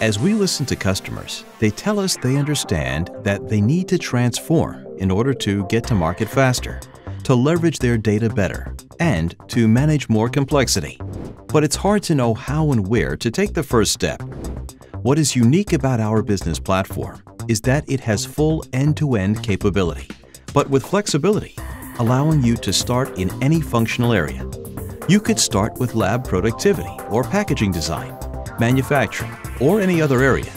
As we listen to customers, they tell us they understand that they need to transform in order to get to market faster, to leverage their data better, and to manage more complexity. But it's hard to know how and where to take the first step. What is unique about our business platform is that it has full end-to-end capability, but with flexibility, allowing you to start in any functional area. You could start with lab productivity or packaging design, manufacturing, or any other area.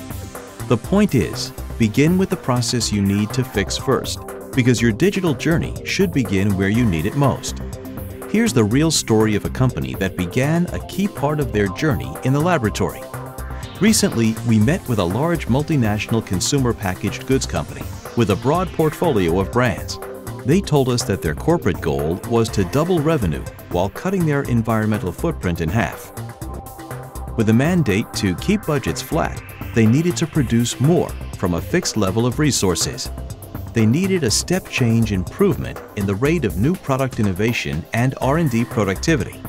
The point is, begin with the process you need to fix first, because your digital journey should begin where you need it most. Here's the real story of a company that began a key part of their journey in the laboratory. Recently, we met with a large multinational consumer packaged goods company with a broad portfolio of brands. They told us that their corporate goal was to double revenue while cutting their environmental footprint in half. With a mandate to keep budgets flat, they needed to produce more from a fixed level of resources. They needed a step change improvement in the rate of new product innovation and R&D productivity.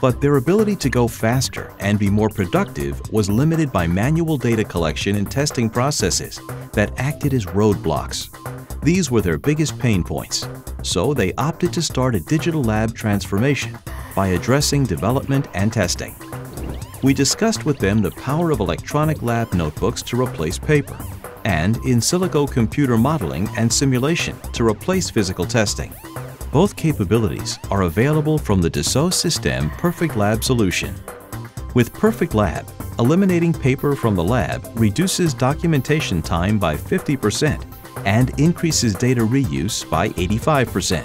But their ability to go faster and be more productive was limited by manual data collection and testing processes that acted as roadblocks. These were their biggest pain points, so they opted to start a digital lab transformation by addressing development and testing we discussed with them the power of electronic lab notebooks to replace paper, and in silico computer modeling and simulation to replace physical testing. Both capabilities are available from the Dassault Systèmes Perfect Lab solution. With Perfect Lab, eliminating paper from the lab reduces documentation time by 50% and increases data reuse by 85%.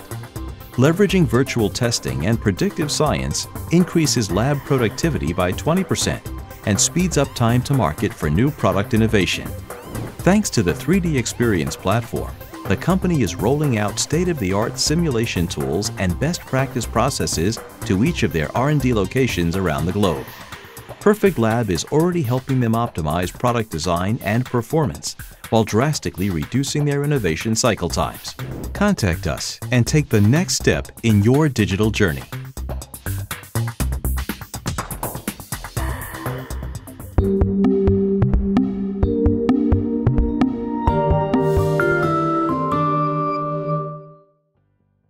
Leveraging virtual testing and predictive science increases lab productivity by 20% and speeds up time to market for new product innovation. Thanks to the 3D Experience platform, the company is rolling out state-of-the-art simulation tools and best practice processes to each of their R&D locations around the globe. Perfect Lab is already helping them optimize product design and performance while drastically reducing their innovation cycle times. Contact us and take the next step in your digital journey.